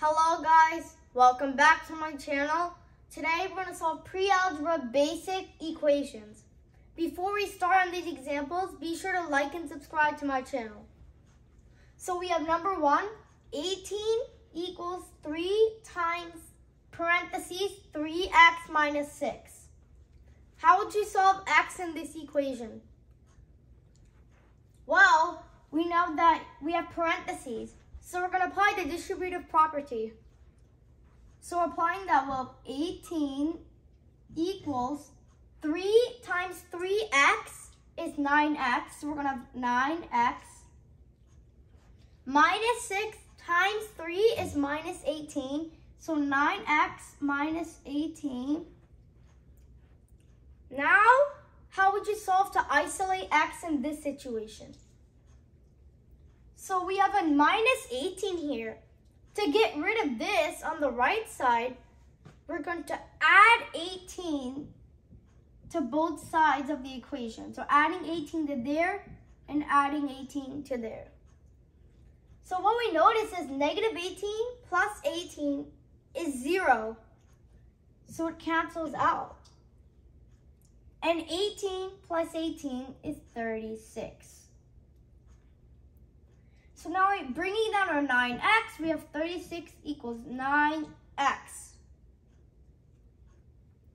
Hello guys, welcome back to my channel. Today we're going to solve pre-algebra basic equations. Before we start on these examples, be sure to like and subscribe to my channel. So we have number one, 18 equals 3 times parentheses 3x minus 6. How would you solve x in this equation? Well, we know that we have parentheses. So we're going to apply the distributive property. So applying that, well, 18 equals 3 times 3x is 9x. So we're going to have 9x. Minus 6 times 3 is minus 18. So 9x minus 18. Now, how would you solve to isolate x in this situation? So we have a minus 18 here. To get rid of this on the right side, we're going to add 18 to both sides of the equation. So adding 18 to there and adding 18 to there. So what we notice is negative 18 plus 18 is 0. So it cancels out. And 18 plus 18 is 36. So now we're bringing down our 9x, we have 36 equals 9x.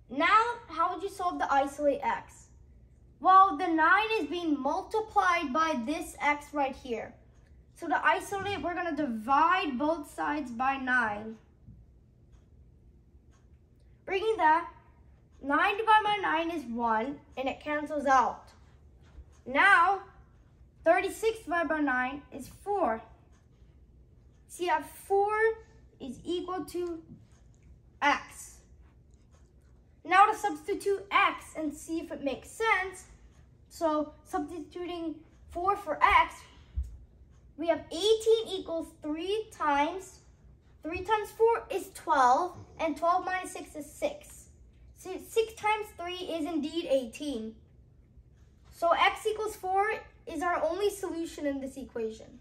Now, how would you solve the isolate x? Well, the 9 is being multiplied by this x right here. So to isolate, we're going to divide both sides by 9. Bringing that, 9 divided by 9 is 1, and it cancels out. Now, 36 divided by 9 is 4. See that 4 is equal to x. Now to substitute x and see if it makes sense. So substituting 4 for x, we have 18 equals 3 times, 3 times 4 is 12, and 12 minus 6 is 6. So 6 times 3 is indeed 18. So x equals 4 is our only solution in this equation.